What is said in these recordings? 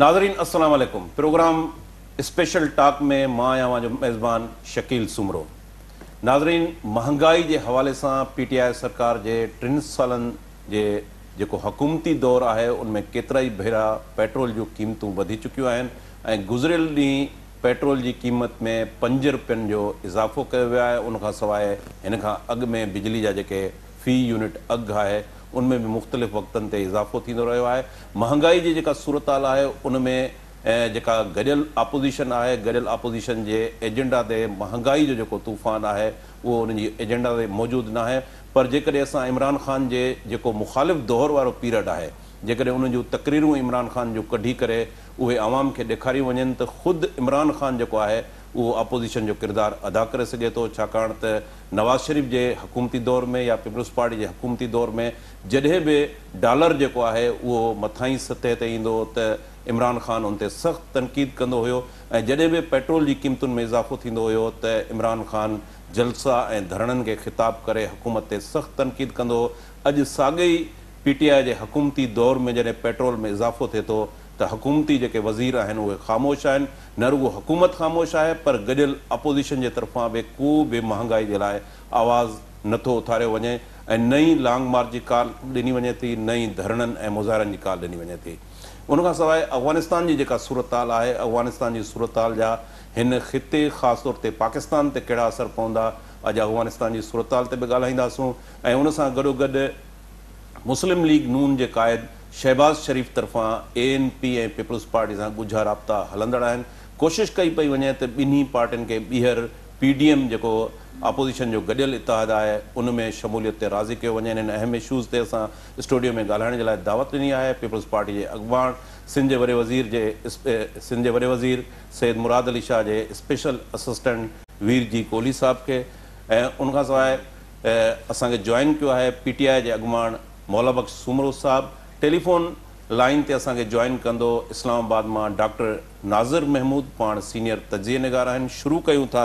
ناظرين اسلام واليڪم. Programme special talk ۾ مان آهيان جو ميزبان شڪيل سمرو. ناظرين مهانگائي جي حوالي سان پي ٽي آئي سرڪار جي ٽن سالن جي جيڪو حڪومتي دور آهي ان ۾ ڪيترا ئي ڀيرا پيٽرول جون قيمتون وڌي چڪيون آهن ۽ گذريل ڏينهن پيٽرول جي قيمت ۾ پنج رپين جو اضافو ڪيو ويو آهي. ان کان سواءِ هن کان اڳ ۾ بجلي جا جيڪي في يونٽ اگهه آهي ان ۾ به مختلف وقتن تي اضافو ٿيندو رهيو آهي. مهانگائي جي جيڪا سورت حال آهي ان ۾۽ جيڪا گڏيل آپوزشن آهي گڏيل آپوزشن جي ايجينڊا تي مهانگائي جو جيڪو طوفان آهي اهو ان جي ايجينڊا تي موجود نه آهي پر جيڪڏهن اسان عمران خان جي جيڪو مخالف دور وارو پيريڊ آهي جيڪڏهن ان جون تقريرون عمران خان جون ڪڍي ڪري اهي آوام کي ڏيکاريون وڃن ته خود عمران خان جيڪو آهي اهو اپوزشن جو ڪردار ادا ڪري سگهي ٿو ڇاڪاڻ ته نواز شريف جي حڪومتي دور ۾ يا پيپلس پارٽي جي حڪومتي دور ۾ جڏهن به ڊالر جيڪو آهي اهو مٿان ئي سطح تي ايندو ته عمران خان ان تي سخت تنقيد ڪندو هيو. ۽ جڏهن به پيٽرول جي قيمتن ۾ اضافو ٿيندو هيو ته عمران خان جلسا ۽ ڌرڻن کي خطاب ڪري حڪومت تي سخت تنقيد ڪندو. هو اڄ ساڳئي پي ٽي آئي جي حڪومتي دور ۾ جڏهن پيٽرول ۾ اضافو ٿئي ٿو ته حڪومتي جيڪي وزير آهن اهي خاموش آهن نه رڳو حڪومت خاموش آهي پر گڏيل اپوزشن جي طرفان به ڪو به مهانگائي جي لاءِ آواز نٿو اٿاريو وڃي ۽ نئي لانگ مارچ جي ڪال ڏني وڃي ٿي نئي ڌرڻن ۽ مظاهرن جي ڪال ڏني وڃي ٿي ان کان سواءِ افغانستان جي جيڪا سورت حال آهي افغانستان جي سورت حال جا هن خطي خاص طور تي پاڪستان تي ڪهڙا اثر پوندا اڄ افغانستان جي سورت حال تي به ڳالهائينداسون ۽ ان سان گڏوگڏ مسلم ليگ نون جي قائد شهباز شريف طرفان A N P ۽ peoples party سان ڳجها رابطا هلندڙ آهن. ڪوشش ڪئي پئي وڃي ته ٻنهي پارٽين کي ٻيهر پي ڊي ايم جيڪو اپوزشن جو گڏيل اتحاد آهي ان ۾ شموليت تي راضي ڪيو وڃي. هن اهم اشوز تي اسان اسٽوڊيو ۾ ڳالهائڻ جي لاءِ دعوت ڏني آهي. پيپلس پارٽي جي اڳواڻ سنڌ جي وڏي وزير جي سنڌ جي وڏي وزير سيد مراد علي شاهه جي اسپيشل اسسٽنٽ وير جي ڪوهلي صاحب کي. ۽ ان کان سواءِ اسان کي جوائن ڪيو آهي پي ٽي آئي جي اڳواڻ مولا بخش سمرو صاحب ٽيليفون لائن تي اسان کي جوائن ڪندو. اسلاماباد مان ڊاڪٽر ناظر مهمود پاڻ سينيئر تجئي نگار آهن. شروع ڪيون ٿا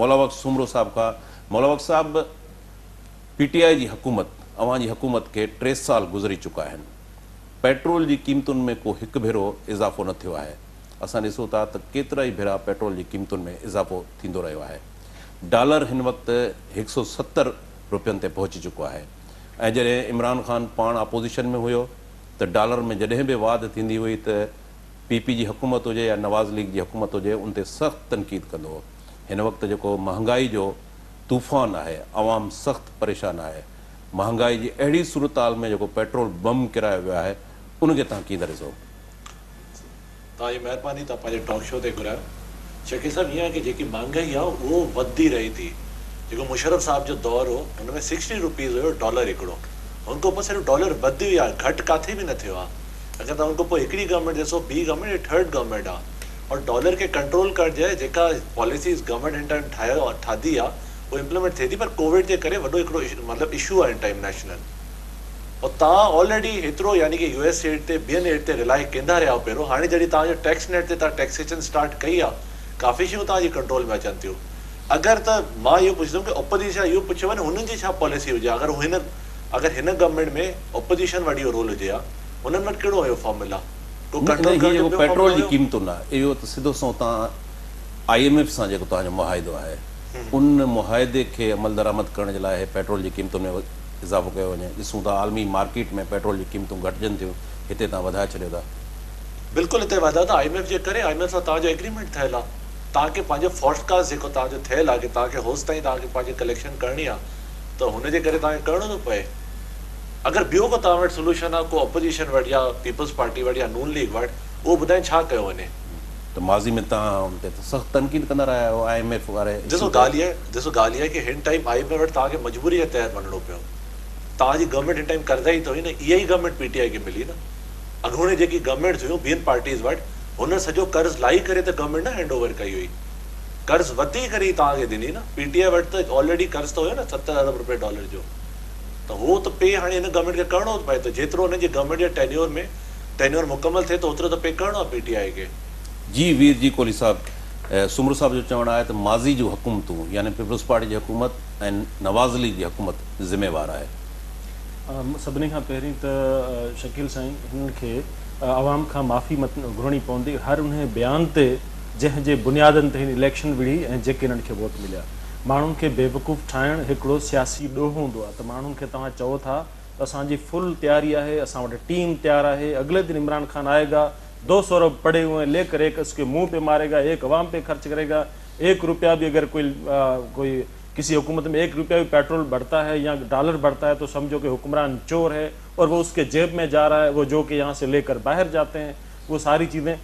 مولا بخش سمرو صاحب کان. مولا بخش صاحب پي ٽي آئي جي حڪومت اوان جي حڪومت کي ٽي سال گذري چڪا آهن. پيٽرول جي قيمتن ۾ ڪو هڪ ڀيرو اضافو نه ٿيو آهي. اسان ڏسون ٿا ته ڪيترا ئي ڀيرا پيٽرول جي قيمتن ۾ اضافو ٿيندو رهيو آهي. ڊالر هن وقت هڪ سؤ ستر رپين تي پهچي چڪو آهي ۽ جڏهن عمران خان پاڻ اپوزشن ۾ هيو ته ڊالر ۾ جڏهن به واد ٿيندي هئي ته پي پي جي حڪومت هجي يا نواز ليگ جي حڪومت هجي ان تي سخت تنقيد ڪندو هو. هن وقت جيڪو مهانگائي جو طوفان آهي عوام سخت پريشان آهي. مهانگائي جي اهڙي سورت حال ۾ جيڪو پيٽرول بم ڪرايو ويو آهي ان کي توهان ڪيئن ڏسو؟ توهان جي مهرباني توهان پنهنجي ٽاڪ شو تي گهرايو. شڪيل صاحب ائين آهي ڪه جيڪي مهانگائي آهي اهو وڌندي رهي ٿي جيڪو مشرف صاحب جو دور هو هن ۾ سڪسٽي روپيز هيو ڊالر هڪڙو. هن کان پوءِ صرف ڊالر وڌي ويو آهي گهٽ ڪٿي به نه ٿيو آهي اگر توهان هن پوءِ هڪڙي گورنمينٽ ڏسو ٻي گورنمينٽ ٿرڊ گورنمينٽ آهي اور ڊالر کي ڪنٽرول ڪرڻ جي جيڪا پالسيز گورنمينٽ هن ٽائيم ٺاهيو آهي ٺاهي آهي اهو امپليمينٽ ٿئي ٿي پر ڪووڊ جي ڪري وڏو هڪڙو مطلب اشو آهي هن ٽائيم نيشنل اور توهان آلريڊي ايترو يعني ڪه يو ايس ايڊ تي ٻين ايڊ تي رلائي ڪندا رهيا پهريون هاڻي جڏهن توهان جو ٽيڪس نيٽ تي توهان ٽيڪسيشن اسٽارٽ ڪئي آهي ڪافي شيون توهان جي ڪنٽرول ۾ اچن ٿيون اگر ته مان اهو پڇندم ڪه اوپوزشن اهو پڇيو وڃي هنن جي ڇا پاليسي هجي؟ اگر هن اگر هن گورنمينٽ ۾ اوپوزشن وڏي رول هجي ها هنن وٽ ڪهڙو هيو فارملا پيٽرول جي قيمتن آهي اهو ته سڌو سو توهان آئي ايم ايف سان جيڪو توهان جو مئادو آهي ان مئادي کي عمل درامد ڪرڻ جي لاءِ پيٽرول جي قيمتن ۾ اضافو ڪيو وڃي. ڏسون ٿا عالمي مارڪيٽ ۾ پيٽرول جي قيمتون گهٽجن ٿيون هتي توهان وڌائي ڇڏيو ٿا. بلڪل هتي وڌا ٿا آئي ايم ايف جي ڪري آئي ايم ايف سان توهان جو ايگريمينٽ ٺهيل آهي توهان کي پنهنجو فاڊڪاسٽ جيڪو توهان جو ٺهيل آهي ڪه توهان کي هوس تائين توهان کي پنهنجي ڪليڪشن ڪرڻي آهي ته هن جي ڪري توهان کي ڪرڻو ٿو پئي. اگر ٻيو ڪو توهان وٽ سوليوشن آهي ڪو اپوزشن وٽ يا پيپلس پارٽي وٽ يا نون ليگ وٽ اهو ٻڌائي ڇا ڪيو وڃي؟ ته ماضي ۾ توهان سخت تنقيد ڪندا رهيا آهيو آئي ايم ايف واري ڏسو ڳالهه آهي ڏسو ڳالهه اها ڪه هن ٽائيم آئي ايم ايف وٽ توهان کي مجبوري جي تحت وڃڻو پيو. توهان جي گورنمينٽ هن ٽائيم ڪردا ئي اٿو نه اها ئي گورنمينٽ پي ٽي آئي کي ملي نه. اڳوڻي جيڪي گورنمينٽ هيون ٻين پارٽيز وٽ هن سڄو قرض لائي ڪري ته گورنمينٽ نه هينڊ اوور ڪئي هئي. قرض وڌي ڪري ئي توهان کي ڏني نه. پي ٽي آئي وٽ ته آلريڊي قرض ته هيو نه ست ارب رپئي ڊالر جو. ته اهو ته پي هاڻي هن گورنمينٽ کي ڪرڻو ٿو پئي. ته جيترو هن جي گورنمينٽ جي ٽينيور ۾ ٽينيور مڪمل ٿئي ته اوترو ته پي ڪرڻو آهي پي ٽي آئي کي. جي وير جي ڪوهلي صاحب سمر صاحب جو چوڻ آهي ته ماضي جون حڪومتون يعني پيپلس پارٽي جي حڪومت ۽ نواز ليگ جي حڪومت ذميوار آهي. سڀني کان پهرين ته شڪيل سائين هنن کي आवाम खां माफ़ी मत घुरणी पवंदी। हर उन बयान ते बुनियादनि ते हिन इलेक्शन विढ़ी ऐं जेके वोट मिलिया। माण्हुनि खे बेवकूफ़ ठाहिणु हिकिड़ो सियासी ॾोह हूंदो आहे। त माण्हुनि खे तव्हां था त असांजी फुल तयारी आहे असां टीम तयारु आहे। अॻिले दिन इमरान ख़ान आएगा दो सौ अरब पड़े हुए हैं लेकर एक उसके मुँह पे मारेगा एक अवाम पे खर्च करेगा। एक रुपया भी अगर कोई आ, कोई ڪسي حڪومت ۾ ايڪ رپيا ڀي پيٽرول بڙهتا هي يا ڊالر بڙهتا هي تو سمجهو ڪه حڪمران چور هي اور وو اس ڪي جيب ۾ جا رها هي وو جو ڪه يهان سي ليڪر ٻاهر جاتي هين وو ساري چيزين.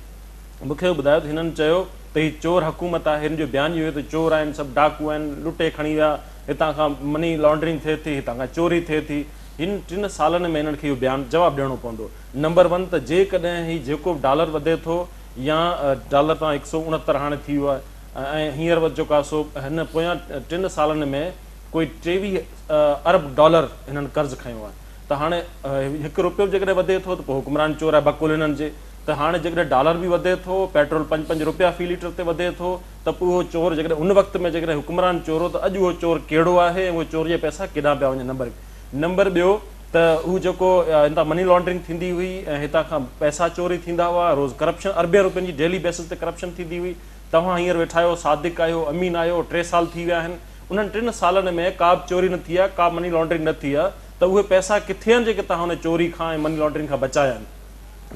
مون کي ٻڌايو ته هنن چيو ته هيءَ چور حڪومت آهي هن جو بيان اهو ته چور آهن سڀ ڊاڪو آهن لٽي کڻي ويا هتان کان مني لانڊرنگ ٿئي ٿي هتان کان چوري ٿئي ٿي. هن ٽن سالن ۾ هنن کي اهو بيان جواب ڏيڻو پوندو. نمبر ون ته جيڪڏهن هيءُ جيڪو ڊالر وڌي ٿو يا ڊالر تان هڪ سؤ اڻهتر هاڻي ٿي ويو آهي ۽ هينئر جيڪو آهي سو هن پويان ٽن سالن ۾ ڪوئي ٽيويهه ارب ڊالر هنن قرض کيو آهي. ته هاڻي هڪ رپيو به جيڪڏهن وڌي ٿو ته پوءِ حڪمران چور آهي بڪل هنن جي. ته هاڻي جيڪڏهن ڊالر به وڌي ٿو پيٽرول پنج پنج رپيا في ليٽر تي وڌي ٿو ته پوءِ اهو چور جيڪڏهن ان وقت ۾ جيڪڏهن حڪمران چور هو ته اڄ اهو چور ڪهڙو آهي ۽ اهو چور جا پئسا ڪيڏان پيا وڃن. نمبر نمبر ٻيو ته هو جيڪو هتان مني لانڊرنگ ٿيندي هئي ۽ هتان کان پئسا چوري ٿيندا هئا روز ڪرپشن عربي رپين جي ڊيلي بيسس تي ڪرپشن ٿيندي هئي توهان هينئر ويٺا آهيو سادڪ آهيو امين آهيو ٽي سال ٿي ويا آهن. انهن ٽن سالن ۾ ڪا به چوري نه ٿي آهي ڪا مني لانڊرنگ نه ٿي آهي. ته اهي پئسا ڪٿي آهن جيڪي توهان هن چوري کان ۽ مني لانڊرنگ کان بچايا آهن؟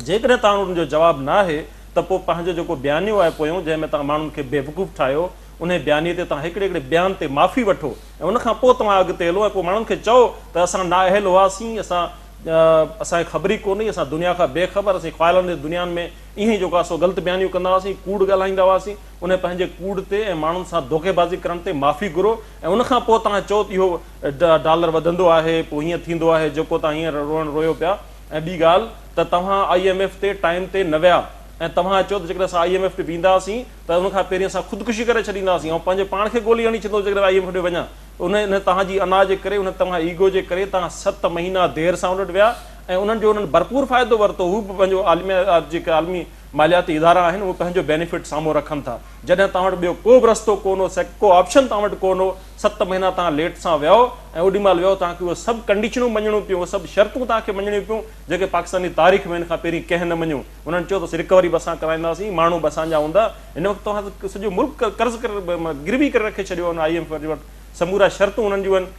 جيڪڏهن توهان ان جو جواب نه آهي ته پوءِ پنهنجو جيڪو بيانيو آهي پويون جنهن ۾ توهان ماڻهن کي بيوقوف ٺاهيو ان بياني تي توهان هڪڙي هڪڙي بيان تي معافي وٺو. ۽ ان کان پوءِ توهان اڳتي هلو ۽ پوءِ ماڻهن کي چئو ته اسان نائهل هئاسين اسان اسان کي خبر ئي ڪونهي اسان دنيا کان بيخبر اسين خوالن جي دنيا ۾ ائين ئي جيڪو آهي سو غلط بيانيون ڪندا هئاسين ڪوڙ ڳالهائيندا هئاسين. ان پنهنجي ڪوڙ تي ۽ ماڻهن سان ڌوکيبازي ڪرڻ تي معافي گهرو. ۽ ان کان پوءِ توهان چئو ته اهو ڊالر وڌندو آهي پوءِ هيئن ٿيندو آهي جيڪو توهان هينئر روئڻ رويو پيا. ۽ ٻي ڳالهه ته توهان آئي ايم ايف تي ٽائيم تي نه ويا ۽ توهان چئو ته جيڪڏهن اسان آئي ايم ايف تي بيهنداسين ته ان کان پهرين اسان خودڪشي ڪري ڇڏينداسين. ۽ پنهنجي پاڻ کي گولي هڻي ڇڏيندو جيڪڏهن آئي ايم ايف تي وڃان. ان توهان جي انا جي ڪري ان توهان ايگو جي ڪري توهان ست مهينا دير سان ان وٽ ويا. ۽ انهن جو انهن ڀرپور فائدو ورتو. هو به پنهنجو عالمي جيڪي عالمي مالياتي ادارا آهن اهي پنهنجو بينيفٽ سامهون رکن ٿا جڏهن توهان وٽ ٻيو ڪو به رستو ڪونه هو ڪو آپشن توهان وٽ ڪونه هو ست مهينا توهان ليٽ سان ويو ۽ اوڏي مهل توهان کي اهي سڀ ڪنڊيشنون مڃڻيون پيون اهي سڀ شرطون توهان کي مڃڻيون پيون جيڪي پاڪستاني تاريخ ۾ هن کان پهرين ڪنهن نه مڃيون انهن چيو ته رڪوري به اسان ڪرائينداسين ماڻهو به اسان جا هوندا هن وقت توهان سڄو ملڪ قرض ڪري گروي ڪري رکي ڇڏيو آهي آئي ايم وٽ سمورا شرطون انهن جون آهن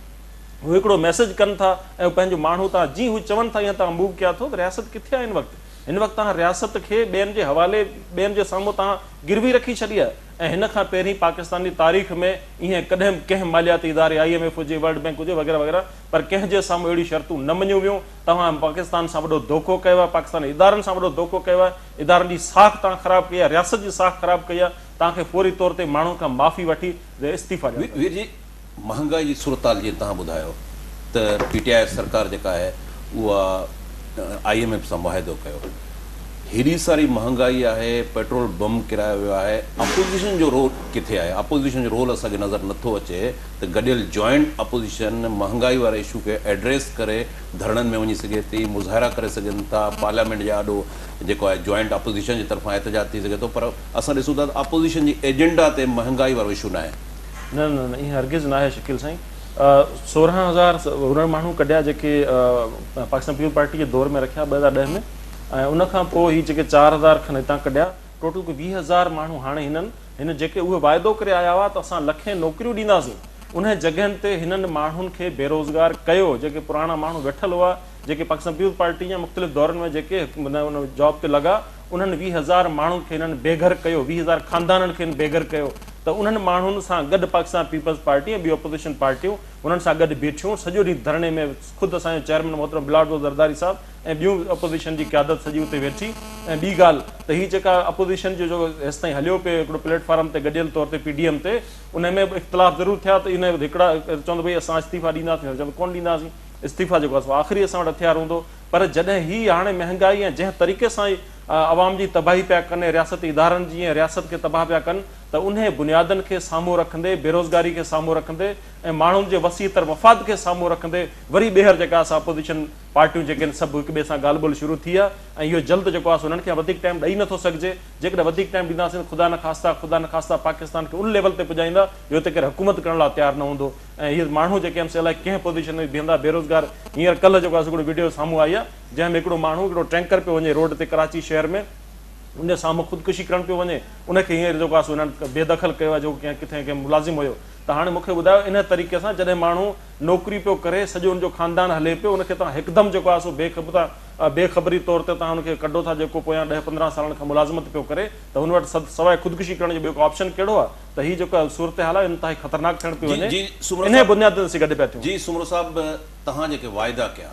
هو هڪڙو ميسيج ڪن ٿا ۽ پنهنجو ماڻهو توهان جيئن هو چون ٿا ائين توهان موو ڪيا ته رياست ڪٿي آهي هن وقت هن وقت توهان رياست کي ٻين جي حوالي ٻين جي سامهون توهان گروي رکي ڇڏي آهي. ۽ هن کان پهرين پاڪستاني تاريخ ۾ ائين ڪڏهن به ڪنهن مالياتي اداري آئي ايم ايف هجي ورلڊ بينڪ هجي وغيره وغيره پر ڪنهن جي سامهون اهڙيون شرطون نه مڃيون ويون. توهان پاڪستان سان وڏو ڌوکو ڪيو آهي پاڪستاني ادارن سان وڏو ڌوکو ڪيو آهي. ادارن جي ساک توهان خراب ڪئي آهي رياست جي ساک خراب ڪئي آهي. توهان کي فوري طور تي ماڻهن کان معافي وٺي استعيفا وير جي مهانگائي جي سورت جيئن توهان ٻڌايو ته پي ٽي آئي سرڪار جيڪا آهي اها آئي ايم ايف سان مئادو ڪيو. هيڏي ساري مهانگائي آهي پيٽرول بم ڪرايو ويو آهي. اپوزشن جو رول ڪٿي آهي؟ اپوزشن جو رول اسان کي نظر نٿو اچي ته گڏيل جوائنٽ اپوزشن مهانگائي واري اشو کي ايڊريس ڪري ڌرڻن ۾ وڃي سگهي ٿي مظاهرا ڪري سگهن ٿا. پارليامينٽ جا ڏاڍو جيڪو آهي جوائنٽ اپوزشن جي طرفان احتجاج ٿي سگهي ٿو پر اسان ڏسون ٿا ته اپوزشن جي ايجينڊا تي مهانگائي وارو اشو نه آهي نه نه نه ائين هرگز نه آهي شڪيل سائين سورهن هزار هنر ماڻهو ڪڍيا جيڪي پاڪستان پيپل پارٽي جي دور ۾ رکيا ٻه هزار ڏهه ۾.۽ ان کان پوءِ هيءَ جيڪي چار هزار کن هتان ڪڍيا ٽوٽل ڪوئي ويهه هزار ماڻهو هاڻي هنن هن جيڪي اهي واعدو ڪري آيا هئا ته اسان لکي نوڪريون ڏينداسين. ان جڳهين تي هنن ماڻهن کي بيروزگار ڪيو جيڪي پراڻا ماڻهو ويٺل هئا جيڪي پاڪستان پيپل پارٽي جا مختلف دورن ۾ جيڪي ان جاب تي لڳا انهن ويهه هزار ماڻهن کي هنن بي گهر ڪيو ويهه هزار خاندانن کي بي گهر ڪيو ته انهن ماڻهن سان گڏ پاڪستان پيپلس پارٽي ۽ ٻيون اپوزشن پارٽيون انهن سان گڏ بيٺيون سڄو ڏينهن ڌرڻي ۾ خود اسان جو چيئرمين موهترم بلاول زرداري صاحب ۽ ٻيون اپوزشن جي قيادت سڄي اتي ويٺي. ۽ ٻي ڳالهه ته هيءَ جيڪا اپوزشن جو هيس تائين هليو پيو هڪڙو پليٽ فارم تي گڏيل طور تي پي ڊي ايم تي ان ۾ به اختلاف ضرور ٿيا ته ان هڪڙا چوندو ڀئي اسان استعيفا ڏينداسين چوندو ڪونه ڏينداسين استعيفا جيڪو آهي آخري اسان وٽ هٿيار هوندو. پر جڏهن هيءَ هاڻي مهانگائي ۽ جنهن طريقي سان ئي آوام جي تباهي پيا ڪن رياستي ادارن جي ۽ رياست کي تباهه پيا ڪن ته ان بنيادن کي سامهون رکندي بيروزگاري کي سامهون رکندي ۽ ماڻهن جي وسيتر مفاد کي سامهون رکندي وري ٻيهر جيڪا اسان اپوزشن پارٽيون جيڪي آهن سڀ هڪ ٻئي سان ڳالهه ٻول شروع ٿي آهي ۽ اهو جلد جيڪو آهي انهن کي وڌيڪ ٽائيم ڏيئي نٿو سگهجي. جيڪڏهن وڌيڪ ٽائيم ڏينداسين خدا نه خاستا خدا نه خاستا پاڪستان کي ان ليول تي پڄائيندا جو هتي ڪري حڪومت ڪرڻ لاءِ تيار نه هوندو. ۽ اهي ماڻهو جيڪي آهن الائي ڪنهن پوزيشن ۾ بيهندا بيروزگار هينئر ڪلهه جيڪو آهي هڪڙو وڊيو سامهون آئي آهي جنهن ۾ هڪڙو ماڻهو هڪڙو ٽينڪر پيو وڃي روڊ تي ڪراچي شهر ۾ ان سامهون خودڪشي ڪرڻ پيو وڃي ان کي هينئر جيڪو آهي بيدخل ڪيو آهي جيڪو ڪنهن ڪٿي ڪنهن ملازم هيو. ته هاڻي مون کي ٻڌايو ان طريقي سان جڏهن ماڻهو نوڪري پيو ڪري سڄو ان جو خاندان هلي پيو ان کي توهان هڪدم جيڪو آهي سو بيخبر ٿا بيخبري طور تي توهان هن کي ڪڍو ٿا جيڪو پويان ڏهه پندرهن سالن کان ملازمت پيو ڪري ته هن وٽ سواءِ خودڪشي ڪرڻ جو ٻيو ڪو آپشن ڪهڙو آهي؟ ته هيءَ جيڪو سورت حال آهي خطرناڪ ٿيڻ پيو وڃي. ان بنياد تي گڏ پيا ٿيون. جي سمرو صاحب توهان جيڪي وائدا ڪيا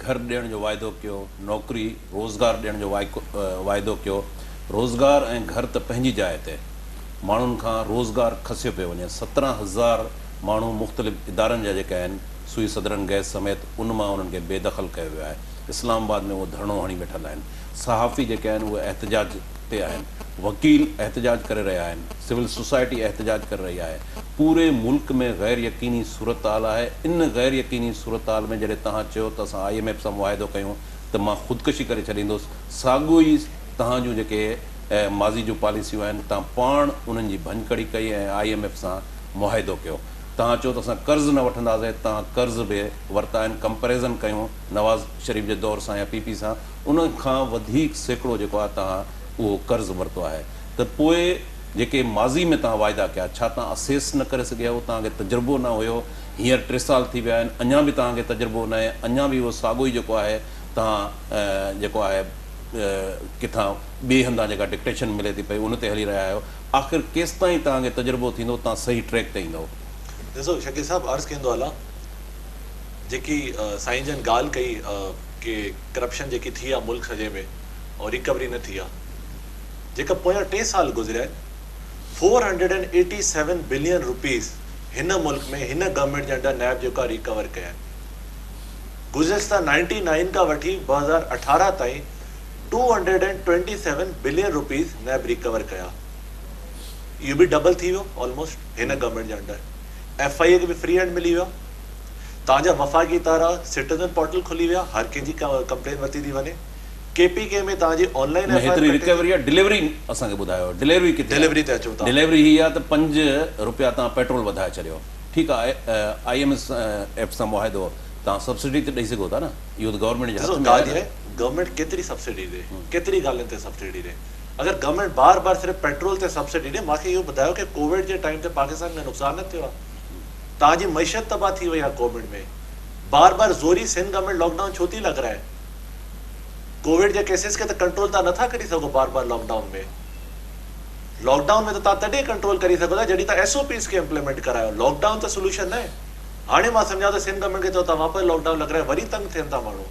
گهر ڏيڻ جو واعدو ڪيو نوڪري روزگار ڏيڻ جو واعدو ڪيو روزگار ۽ گهر ته پنهنجي جاءِ تي. ماڻهن کان روزگار کسيو پيو وڃي. سترهن هزار ماڻهو مختلف ادارن جا جيڪي آهن سئي صدرن گيس سميت ان مان انهن کي بيدخل ڪيو ويو آهي. اسلاماباد ۾ اهي ڌرڻو هڻي ويٺل آهن. صحافي جيڪي آهن اهي احتجاج تي آهن. وڪيل احتجاج ڪري رهيا آهن. سول سوسائٽي احتجاج ڪري رهي آهي. پوري ملڪ ۾ غير يڪيني سورت حال آهي. ان غير يڪيني سورت حال ۾ جڏهن توهان چيو ته اسان آئي ايم ايف سان مئادو ڪيون ته مان خودڪشي ڪري ڇڏيندس. ساڳيو ئي توهان جون جيڪي ماضي جون پاليسيون آهن توهان پاڻ انهن جي ڀنجڪڙي ڪئي ۽ آئي ايم ايف سان مئادو ڪيو. توهان چيو ته اسان قرض نه وٺنداسين توهان قرض به ورتا آهن ڪمپيريزن ڪيون نواز شريف جي دور سان يا پي پي سان ان کان وڌيڪ سيڪڙو جيڪو آهي توهان اهو قرض ورتو آهي. ته پوءِ جيڪي ماضي ۾ توهان وائدا ڪيا ڇا توهان اسيس نه ڪري سگهيا هو توهان کي تجربو نه هيو؟ هينئر ٽي سال ٿي ويا آهن اڃا به توهان کي تجربو نه آهي اڃا به اهو ساڳيو ئي جيڪو آهي توهان جيڪو آهي ڪٿان جيڪا ڊڪٽيشن ملي ٿي پئي ان تي هلي رهيا آهيو آخر ڪيس تائين توهان کي تجربو ٿيندو توهان صحيح ٽريڪ تي ايندو ڏسو شڪيل صاحب عرض ڪندو هلان جيڪي سائين جن ڳالهه ڪئي ڪه ڪرپشن جيڪي ٿي آهي ملڪ سڄي ۾ اور رڪوري نه ٿي آهي جيڪا پويان ٽي سال گذريا آهن four hundred and eighty seven billion rupees هن ملڪ ۾ هن گورنمينٽ جي انڊر نيب جيڪا ريڪور ڪيا آهن گزشتا 99 کان وٺي ٻه هزار اٺارهه تائين two hundred and twenty seven billion rupees NAB recover ڪيا اهو به ڊبل ٿي ويو آلموسٽ هن گورنمينٽ جي انڊر ايف آئي اي کي به فري هينڊ ملي ويو توهان جا وفاقي تارا سٽيزن پورٽل کلي ويا هر ڪنهن جي ڪمپلين ورتي ٿي وڃي ڪي پي ڪي ۾ توهان جي آنلائن هيتري رڪوري آهي ڊليوري اسان کي ٻڌايو ڊليوري ڪٿي؟ ڊليوري تي اچو ٿا ڊليوري هي آهي ته پنج رپيا توهان پيٽرول وڌائي ڇڏيو ٺيڪ آهي آئي ايم ايس ايف سان مئادو توهان سبسڊي تي ڏيئي سگهو ٿا نه اهو ته گورنمينٽ جي هٿ ۾ آهي गवर्नमेंट केतिरी सब्सिडी ॾे केतिरी ॻाल्हियुनि ते सब्सिडी ॾे अगरि गवर्नमेंट बार बार सिर्फ़ु पेट्रोल ते सब्सिडी ॾे मूंखे इहो ॿुधायो कि कोविड जे टाइम ते पाकिस्तान में नुक़सानु न थियो आहे तव्हांजी मैशत तबाह थी वई आहे कोविड में। बार बार ज़ोरी सिंध गवर्नमेंट लॉकडाउन छो थी लॻाराए कोविड जे केसिस खे त कंट्रोल तव्हां नथा करे सघो बार बार लॉकडाउन में। लॉकडाउन में त तव्हां तॾहिं कंट्रोल करे सघो था जॾहिं तव्हां एस ओ पीस खे इम्प्लीमेंट करायो। लॉकडाउन त सोल्यूशन न आहे। हाणे माँ सम्झां त सिंध गवर्नमेंट खे चओ तव्हां वापसि लॉकडाउन लॻाराए वरी तंग थियनि था माण्हू।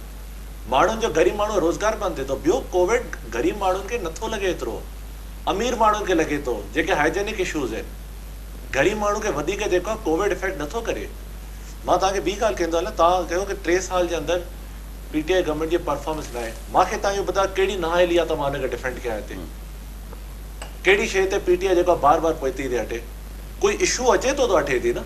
ماڻهن جو غريب ماڻهو روزگار بند ٿئي ٿو. ٻيو ڪووڊ غريب ماڻهن کي نٿو لڳي ايترو. امير ماڻهن کي لڳي ٿو جيڪي هائيجينڪ اشوز آهن. غريب ماڻهو کي وڌيڪ جيڪو آهي ڪووڊ افيڪٽ نٿو ڪري. مان توهان کي ٻي ڳالهه ڪندو هلان توهان چيو ڪه ٽي سال جي اندر پيٽيئائي گورنمينٽ جي پرفارمنس آهي مون کي توهان اهو ٻڌايو ڪهڙي نه هلي آهي ته مان هن کي ڊفينڊ ڪيان هتي؟ ڪهڙي شيءِ تي پيٽيئائي جيڪو آهي بار بار پوئتي ٿي هٽي. ڪوئي اشو اچي ٿو ته هٽي ٿي نه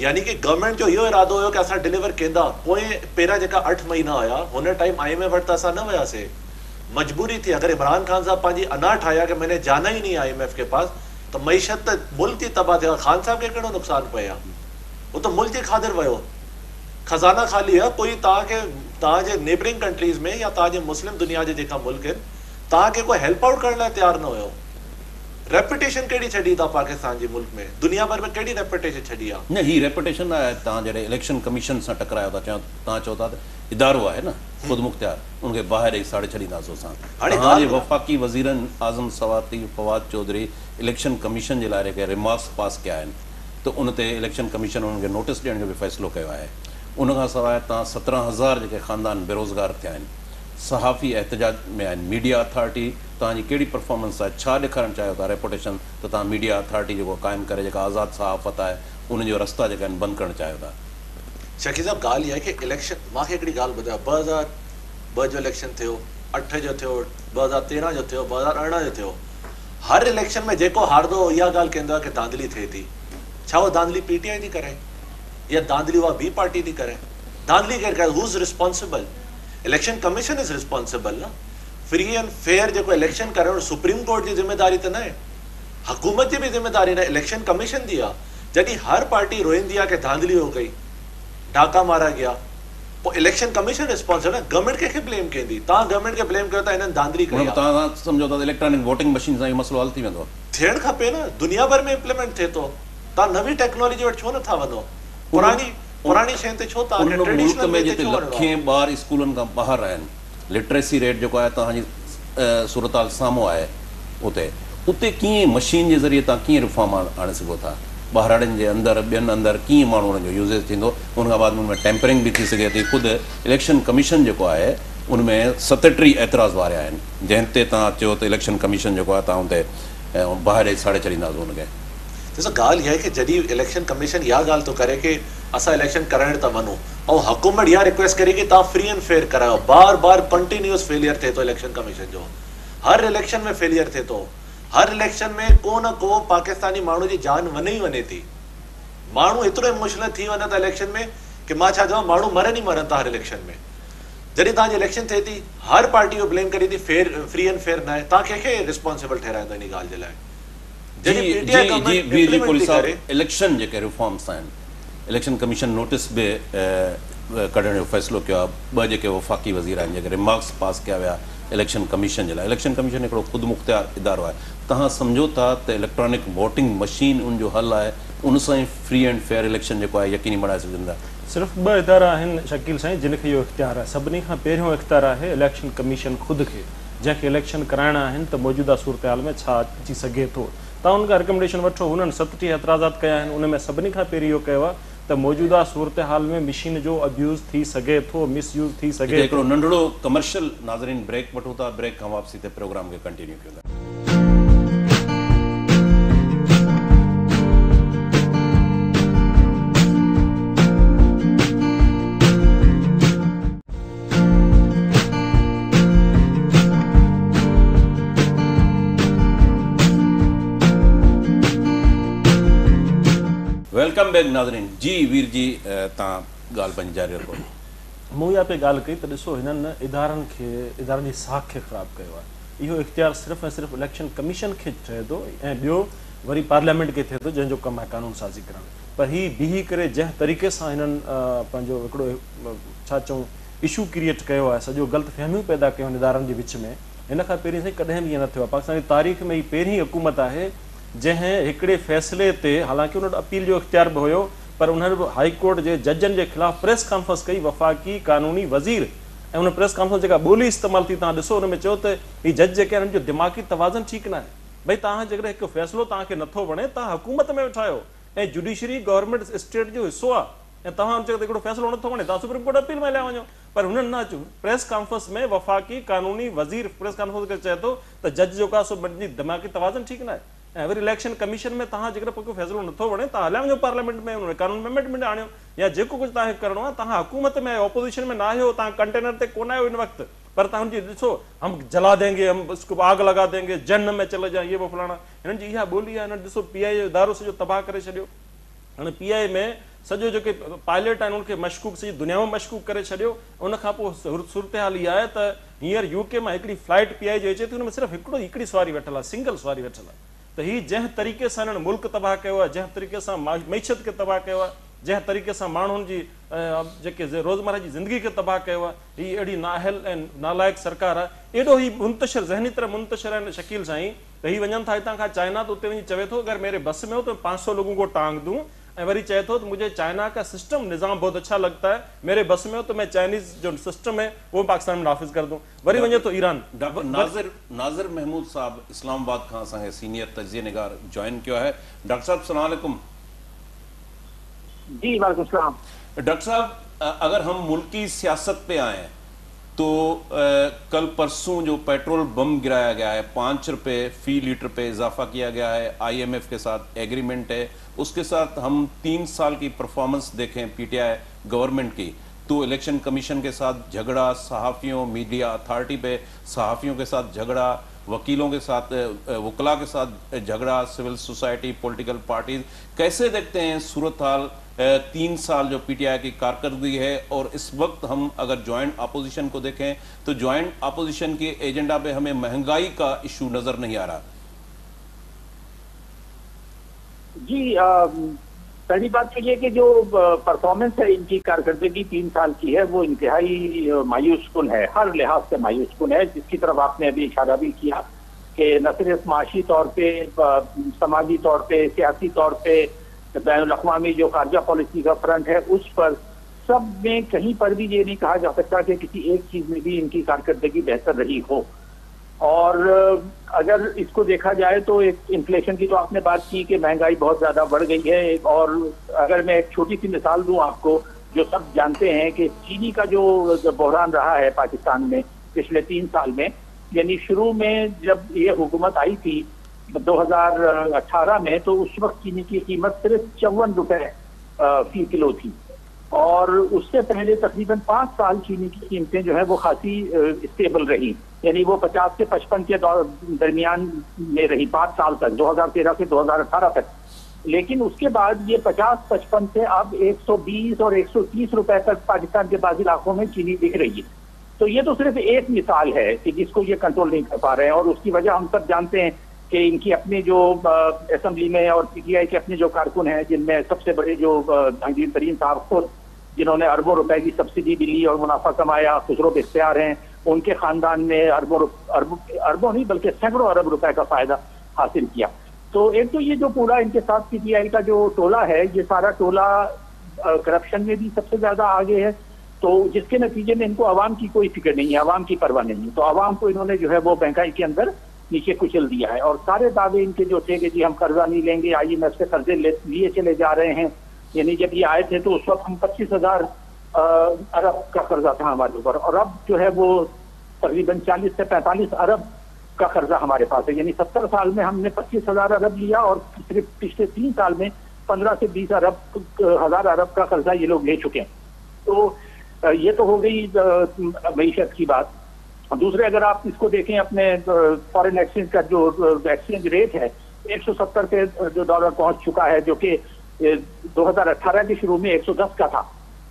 يعني ڪه گورنمينٽ جو اهو ارادو هيو ڪه اسان ڊليور ڪندا پوءِ پهريان جيڪا اٺ مهينا هئا هن ٽائيم آئي ايم ايف وٽ ته اسان نه وياسين. مجبوري ٿي اگر عمران خان صاحب پنهنجي انا ٺاهيا ڪه مين ني جانا هي نهين آئي ايم ايف ڪي پاس ته ميشت ته ملڪ جي تباهه ٿيو. خان صاحب کي ڪهڙو نقصان پئي آهي اهو ته ملڪ جي خاطر ويو. کزانا خالي آهي ڪوئي توهان کي توهان جي نيبرنگ ڪنٽريز ۾ يا توهان جي مسلم دنيا جيڪا ملڪ آهن توهان کي ڪوئي هيلپ آئوٽ ڪرڻ لاءِ تيار نه هيو ريپٽيشن ڪهڙي ڇڏي اٿو پاڪستان جي ملڪ ۾ دنيا ڀر ۾ ڪهڙي ريپٽيشن ڇڏي آهي نه هي ريپٽيشن آهي توهان جڏهن اليڪشن ڪميشن سان ٽڪرايو ٿا چيو توهان چئو ٿا ته ادارو آهي نه خود مختيار ان کي ٻاهر ئي ساڙي ڇڏينداسين اسان هاڻي توهان جي وفاقي وزيرن اعظم سواتي فواد چوڌري اليڪشن ڪميشن جي لاءِ جيڪي رمارڪس پاس ڪيا آهن ته ان تي اليڪشن ڪميشن انهن کي نوٽيس ڏيڻ جو به فيصلو ڪيو آهي ان کان سواءِ توهان سترهن هزار جيڪي خاندان بيروزگار ٿيا آهن صحافي احتجاج ۾ آهن. ميڊيا اٿارٽي توهان جي ڪهڙي پرفارمنس آهي ڇا ڏيکارڻ چاهيو ٿا ريپٽيشن ته توهان ميڊيا اٿارٽي جيڪو قائم ڪري جيڪا آزاد صحافت آهي ان جو رستا جيڪا آهن بند ڪرڻ چاهيو ٿا. صاحب ڳالهه اها آهي ڪه اليڪشن مون کي هڪڙي ڳالهه ٻڌايو. ٻه هزار ٻه جو اليڪشن ٿيو اٺ جو ٿيو ٻه هزار تيرهن جو ٿيو ٻه هزار ارڙهن جو ٿيو. هر اليڪشن ۾ جيڪو هاردو اها ڳالهه ڪندو آهي ڪه ڌانڌلي ٿئي ٿي. ڇا اها ڌانڌلي پيٽيئائي ٿي ڪري يا ڌانڌلي اها ٻي پارٽي ٿي ڪري؟ ڪير ڪري؟ Who is responsible election commission is responsible نه فري اينڊ فيئر جيڪو اليڪشن ڪري اهو سپريم ڪورٽ جي ذميداري ته نه آهي حڪومت جي به ذميداري نه اليڪشن ڪميشن جي آهي جڏهن هر پارٽي روئيندي آهي ڪه ڌانڌلي هو گئي ڊاڪا مارا گيا پوءِ اليڪشن ڪميشن رسپانسبل آهي گورنمينٽ ڪنهن کي بليم ڪندي توهان گورنمينٽ کي بليم ڪيو ٿا هنن ڌانڌلي ڪئي مطلب آهي توهان سمجهو ٿا اليڪٽرانڪ ووٽنگ مشين سان اهو مسئلو هل ٿي ويندو ٿيڻ کپي نه دنيا ڀر ۾ امپليمينٽ ٿئي ٿو توهان نوي ٽيڪنالاجي وٽ ڇو نٿا وڃو پراڻي پراڻي تي ڇو توهان کي ملڪ ۾ جتي؟ لکي ٻار اسڪولن کان ٻاهر آهن لٽريسي ريٽ جيڪو آهي توهان جي سورتال سامهون آهي اتي اتي ڪيئن مشين جي ذريعي توهان ڪيئن رفارم آڻي سگهو ٿا؟ ٻاهراڙين جي اندر ٻين اندر ڪيئن ماڻهو انهن جو يوزيج ٿيندو؟ ان کان بعد ان ۾ ٽيمپرنگ به ٿي سگهي ٿي خود اليڪشن ڪميشن جيڪو آهي ان ۾ ستٽيهه اعتراض واريا آهن جنهن تي توهان چيو ته اليڪشن ڪميشن جيڪو آهي توهان هتي ٻاهر ساڙي ڇڏينداسين هن کي ڏسو ڳالهه اها آهي ڪه جڏهن اليڪشن ڪميشن اها ڳالهه ٿو ڪري ڪه اسان اليڪشن ڪرائڻ ٿا وڃون. ۽ حڪومت اها رڪويسٽ ڪري ڪه توهان فري اينڊ فيئر ڪرايو. بار بار ڪنٽنيوئس فيلير ٿئي ٿو اليڪشن ڪميشن جو. هر اليڪشن ۾ فيلير ٿئي ٿو. هر اليڪشن ۾ ڪو نه ڪو پاڪستاني ماڻهو جي جان وڃي ئي وڃي ٿي. ماڻهو ايترو اموشنل ٿي وڃي ٿا اليڪشن ۾ ڪه مان ڇا چوان ماڻهو مرن ئي مرن ٿا هر اليڪشن ۾. جڏهن توهان جي اليڪشن ٿئي ٿي هر پارٽي جو بليم ڪري ٿي فيئر فري اينڊ فيئر نه آهي توهان ڪنهن کي رسپانسبل ٺهرائيندو ان ڳالهه جي لاءِ؟ اليڪشن جيڪي رفارمس آهن اليڪشن ڪميشن نوٽيس به ڪڍڻ جو فيصلو ڪيو آهي. ٻه جيڪي وفاقي وزير آهن جيڪي رمارڪس پاس ڪيا ويا اليڪشن ڪميشن جي لاءِ. اليڪشن ڪميشن هڪڙو خود مختيار ادارو آهي. توهان سمجهو ٿا ته اليڪٽرانڪ ووٽنگ مشين ان جو هل آهي. ان سان ئي فري اينڊ فيئر اليڪشن جيڪو آهي يڪيني بڻائي سگهندا صرف ٻه ادارا آهن شڪيل سائين جن کي اهو اختيار آهي. سڀني کان پهريون اختيار آهي اليڪشن ڪميشن خود کي. جنهن کي اليڪشن ڪرائڻا آهن ته موجوده سورت حال ۾ ڇا اچي سگهي ٿو. توهان هن کان رڪمينڊيشن وٺو. هنن ستٽيهه ايترازات ڪيا آهن. ان ۾ سڀني کان پهرين اهو ڪيو آهي ته موجوده سورت حال ۾ مشين جو ابيوز ٿي سگهي ٿو مسيوز ٿي سگهي. هڪڙو ننڍڙو ڪمرشل ناظرين بريڪ وٺون ٿا بريڪ کان واپسي تي پروگرام کي ڪنٽينيو ڪيون ٿا ويلڪم بيڪ ناظرين. جي وير جي توهان ڳالهه پنهنجي جاري رکو. مون اها پي ڳالهه ڪئي ته ڏسو هنن ادارن کي ادارن جي ساک کي خراب ڪيو آهي. اهو اختيار صرف ۽ صرف اليڪشن ڪميشن کي ٿئي ٿو ۽ ٻيو وري پارليامينٽ کي ٿئي ٿو جنهن جو ڪم آهي قانون سازي ڪرڻ. پر هيءَ بيهي ڪري جنهن طريقي سان هنن پنهنجو هڪڙو ڇا چئون اشو ڪرئيٽ ڪيو آهي سڄو غلط فهميون پيدا ڪيون ادارن جي وچ ۾ هن کان پهرين سائين ڪڏهن به ائين نه ٿيو آهي. پاڪستان جي تاريخ ۾ پهرين حڪومت آهي جنهن هڪڙي فيصلي تي حالانڪه وٽ اپيل جو اختيار به هيو پر به هاءِ ڪورٽ جي ججن جي خلاف پريس ڪانفرنس ڪئي وفاقي قانوني وزير. ۽ ان پريس ڪانفرنس جيڪا ٻولي استعمال ٿي توهان ڏسو هن ۾ چيو ته هيءَ جج جيڪي آهن جو دماغي توازن ٺيڪ نه آهي ڀئي توهان جيڪڏهن هڪ فيصلو توهان کي نٿو وڻي توهان حڪومت ۾ ويٺايو. ۽ جڊشري گورنمينٽ اسٽيٽ جو حصو آهي. ۽ توهان چيو ته هڪڙو فيصلو نٿو وڻي توهان سپريم ڪورٽ اپيل ۾ هليا وڃو. پر هنن نه اچو. پريس ڪانفرنس ۾ وفاقي قانوني وزير پريس ڪانفرنس کي چئي ٿو ته جج جيڪو آهي دماغي توازن ٺيڪ نه آهي ۽ وري اليڪشن ڪميشن ۾ توهان جيڪڏهن ڪو فيصلو نٿو وڻي توهان هليا وڃو پارليامينٽ ۾ قانون امينڊمينٽ آڻيو يا جيڪو ڪجهه توهان کي ڪرڻو آهي توهان حڪومت ۾ آپوزشن ۾ نه آهيو توهان ڪنٽينر تي ڪونه آهيو هن وقت. پر توهان هن جي ڏسو هم جلا دينگي هم اسڪو آگ لڳا دينگي جن ۾ چلي جائي يي وو فلانا هنن جي اها ٻولي آهي هنن ڏسو پي آئي جو ادارو سڄو تباهه ڪري ڇڏيو. هاڻي پي آئي ۾ سڄو جيڪي پايلٽ آهن ان کي مشڪوڪ سڄي دنيا ۾ مشڪوڪ ڪري ڇڏيو. ان کان پوءِ سور- سورت حال اها آهي ته هينئر يوڪي مان هڪڙي فلائيٽ پي آئي جي اچي ٿي هن ۾ صرف هڪڙو هڪڙي سواري ويٺل آهي سنگل سواري ويٺل آهي ته هيءَ جنهن طريقي سان هنن ملڪ تباهه ڪيو آهي جنهن طريقي سان ميشت کي تباهه ڪيو آهي جنهن طريقي سان ماڻهن جي جيڪي روزمره جي زندگي کي تباهه ڪيو آهي هيءَ اهڙي نائهل ۽ نالائق سرڪار آهي. ايڏو ئي منتشر ذهني طرح منتشر آهن شڪيل سائين. ته هيءَ وڃن ٿا هتان کان چائنا ته اتي وڃي چوي ٿو اگر ميري بس ۾ هو تو پانچ سؤ لوگون ڪو ٽانگ دون ऐं वरी चए थो त मुझे चाइना का सिस्टम निज़ाम बहुत अच्छा लगता है। मेरे बस में हो तो मैं चाइनीज़ जो सिस्टम है वो पाकिस्तान में नाफिज़ कर दूँ। वरी वञे थो ईरान। डॉक्टर नाज़िर नाज़िर महमूद साहब इस्लामाबाद खां असांखे सीनियर तजिए निगार जॉइन कयो आहे डॉक्टर साहब सलाम जी वालेकुम सलाम। डॉक्टर साहब अगर हम मुल्की सियासत पे आए तो अ, कल परसों जो पेट्रोल बम गिराया गया है पाँच रुपए फ़ी लीटर पे इजाफा किया गया है आईएमएफ के साथ एग्रीमेंट है उसके साथ हम तीन साल की परफॉर्मेंस देखें पीटीआई गवर्नमेंट की तो इलेक्शन कमीशन के साथ झगड़ा, सहाफ़ियों मीडिया अथॉरिटी पे सहाफ़ियों के साथ झगड़ा, वकीलों के साथ वकला के साथ झगड़ा सिविल सोसाइटी पॉलिटिकल पार्टीज़ कैसे देखते हैं सूरत हाल तीन साल जो पीटीआई की कारकर्दगी है, और इस वक्त हम अगर ज्वाइंट अपोजिशन को देखें तो ज्वाइंट अपोजिशन के एजेंडा पे हमें महँगाई का इशू नज़र नहीं आ रहा। जी अ, पहली बात तो ये कि जो परफॉर्मेंस है इनकी कारकर्दगी तीन साल की है वो इंतहाई अ, मायूस कुन है हर लिहाज से मायूस कुन है। जिसकी तरफ़ आपने अभी इशारा भी किया कि न सिर्फ़ माशी तौर पर समाजी तौर पर सियासी तौर पर बैन अवी जो खारजा पॉलिसी का फ्रंट है उस पर सब में कहीं पर भी ये नहीं कहा जा सकता कि किसी एक चीज़ में भी इनकी कारकर्दगी बेहतर रही हो। और अगर इसको देखा जाए तो एक इन्फ्लेशन की तो आपने बात की कि महँगाई बहुत ज़्यादा बढ़ गई है, और अगर मैं एक छोटी सी मिसाल दूँ आपको, जो सब जानते हैं कि चीनी का जो जो बहरान रहा है पाकिस्तान में पिछले तीन साल में, यानी शुरू में जब ये हुकूमत आई थी 2018 में तो उस वक्त चीनी की कीमत सिर्फ़ चौवन रुपए फ़ी किलो थी। और उससे पहले तकरीबन पाँच साल चीनी की कीमतें जो है वो खासी स्टेबल रही। यानी वो 50 से 55 के दौर दरमियान में रही, पाँच साल तक 2013 से 2018 तक। लेकिन उसके बाद ये 50-55 से अब 120 और 130 रुपए तक पाकिस्तान के बाकी इलाकों में चीनी बिक रही है। तो ये तो सिर्फ़ एक मिसाल है कि जिसको ये कंट्रोल नहीं कर पा रहे हैं। और उसकी वजह हम सब जानते हैं कि इनकी अपने जो असेंबली में और पीटीआई के अपने जो कारकुन हैं, जिनमें सबसे बड़े जो जहांगीर तरीन साहब खुद जिन्होंने अरबों रुपए की सब्सिडी भी ली और मुनाफा कमाया, खुसरो इख्तियार हैं, उनके खानदान ने अरबों अरबों अरबों नहीं बल्कि सैकड़ों अरब रुपए का फ़ायदा हासिल किया। तो एक तो ये जो पूरा इनके साथ पीटीआई का जो टोला है, ये सारा टोला करप्शन में भी सबसे ज़्यादा आगे है तो जिसके नतीजे में इनको आवाम की कोई फ़िक्र नहीं है, आवाम की परवाह नहीं है। तो आवाम को इन्होंने जो है वो महँगाई के अंदर नीचे कुचल दिया है और सारे दावे इनके जो थे कि जी हम कर्जा नहीं लेंगे, आई एम एफ़ से कर्जे लिए चले जा रहे हैं यानी जब ये आए थे तो उस वक्त हम पच्चीस हज़ार अरब का कर्जा था हमारे ऊपर। और अब जो है वो तकरीबन चालीस से पैंतालीस अरब का कर्जा हमारे पास है। यानी सत्तर साल में हमने पच्चीस हज़ार अरब लिया और सिर्फ़ पिछले तीन साल में पंद्रह से बीस अरब, हज़ार अरब का कर्जा ये लोग ले चुके हैं। तो ये तो हो गई मीशत की बात। दूसरे अगर आप इसको देखें अपने फॉरेन एक्सचेंज का जो एक्सचेंज रेट है 170 पे जो डॉलर पहुँच चुका है, जो कि 2018 के शुरू में 110 का था।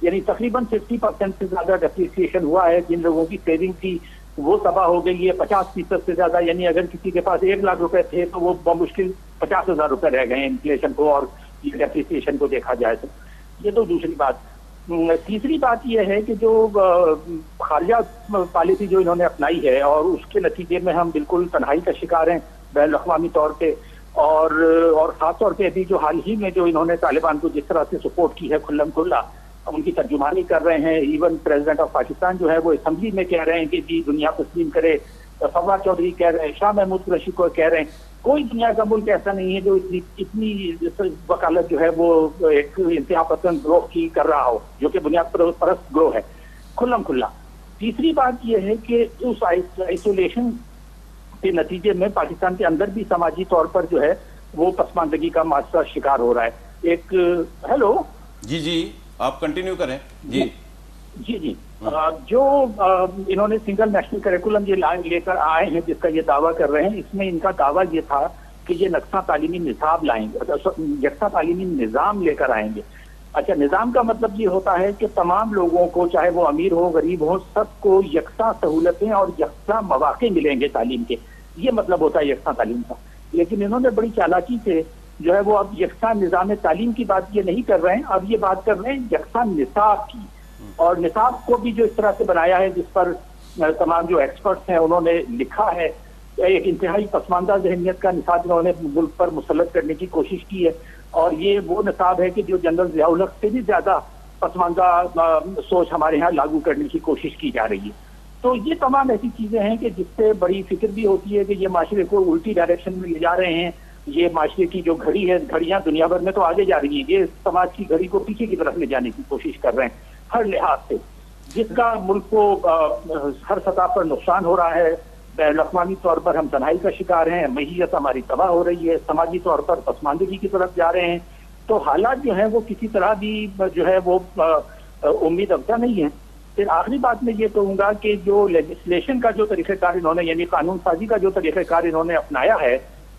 यानी तकरीबन 50 परसेंट से ज़्यादा डेप्रिसिएशन हुआ है। जिन लोगों की सेविंग थी, वो तबाह हो गई है पचास फ़ीसद से ज़्यादा। यानी अगर किसी के पास एक लाख रुपए थे तो वो बमुश्किल पचास हज़ार रुपए रह गए इन्फ्लेशन को और डेप्रिसिएशन को देखा जाए तो। ये तो दूसरी बात। तीसरी बात यह है कि जो खारजा पॉलिसी जो इन्होंने अपनाई है और उसके नतीजे में हम बिल्कुल तन्हाई का शिकार हैं। बैन अवी तौर पे और और खास तौर पे अभी जो हाल ही में जो इन्होंने तालिबान को जिस तरह से सपोर्ट की है खुल्लम खुल्ला उनकी तर्जुमानी कर रहे हैं। इवन प्रेसिडेंट ऑफ़ पाकिस्तान जो है वो असेंबली में कह रहे हैं कि जी दुनिया तस्लीम करे। फवाद चौधरी कह रहे हैं, शाह महमूद कुरैशी को कह रहे हैं। कोई दुनिया का मुल्क ऐसा नहीं है जो इतनी इतनी वकालत जो है वो एक इंतहा पसंद ग्रोह की कर रहा हो, जो कि बुनियाद परस्त ग्रोह है। खुल्लम खुल्ला तीसरी बात यह है कि उस आइसोलेशन के नतीजे में पाकिस्तान के अंदर भी समाजी तौर पर जो है वो पसमानदगी का मास्टर शिकार हो रहा है। एक हेलो? जी जी आप कंटिन्यू करें। जी। जी जी। जो इन्होंने सिंगल नेशनल करिकुलम ये लेकर आए हैं जिसका ये दावा कर रहे हैं इसमें इनका दावा ये था कि ये नक्शा तालीमी निसाब लाएँगे यकसा तालीमी निज़ाम लेकर आएँगे। अच्छा निज़ाम का मतलब ये होता है कि तमाम लोगों को चाहे वो अमीर हो गरीब हो सबको यकसा सहूलतें और यकसा मौाक़े मिलेंगे तालीम के। ये मतलब होता है यकसा तालीम का। लेकिन इन्होंने बड़ी चालाकी से जो है वो अब यकसा निज़ाम तालीम की बात ये नहीं कर रहे हैं, अब ये बात कर रहे हैं यकसा निसाब की। और निसाब को भी जो इस तरह से बनाया है, जिस पर तमाम जो एक्सपर्ट्स हैं, उन्होंने लिखा है, एक इंतहाई पसमानदा जहनीत का निसाब इन्होंने मुल्क पर मुसलत करने की कोशिश की है। और ये वो निसाब है कि जो जनरल जियाउल से भी ज़्यादा पसमानदा सोच हमारे यहाँ लागू करने की कोशिश की जा रही है। तो ये तमाम ऐसी चीज़ें हैं कि जिससे बड़ी फ़िक्र भी होती है कि ये माशरे को उल्टी डायरेक्शन में ले जा रहे हैं। ये माशरे की जो घड़ी है, घड़ियाँ दुनिया भर में तो आगे जा रही है। ये समाज की घड़ी को पीछे की तरफ़ ले जाने की कोशिश कर रहे हैं, हर लिहाज से। जिसका मुल्क को हर सतह पर नुकसान हो रहा है बैनअवी तौर पर हम तनाई का शिकार हैं महीत हमारी तबाह हो रही है, समाजी तौर पर पसमानदगी की तरफ़ जा रहे हैं। तो हालात जो है वो किसी तरह भी, जो है वो उम्मीद अफजा नहीं है। फिर आखिरी बात मैं ये कहूँगा कि जो लेजिस्लेशन का जो तरीक़ेकार इन्होंने, यानी कानून साजी का जो तरीक़ेकार इन्होंने अपनाया है,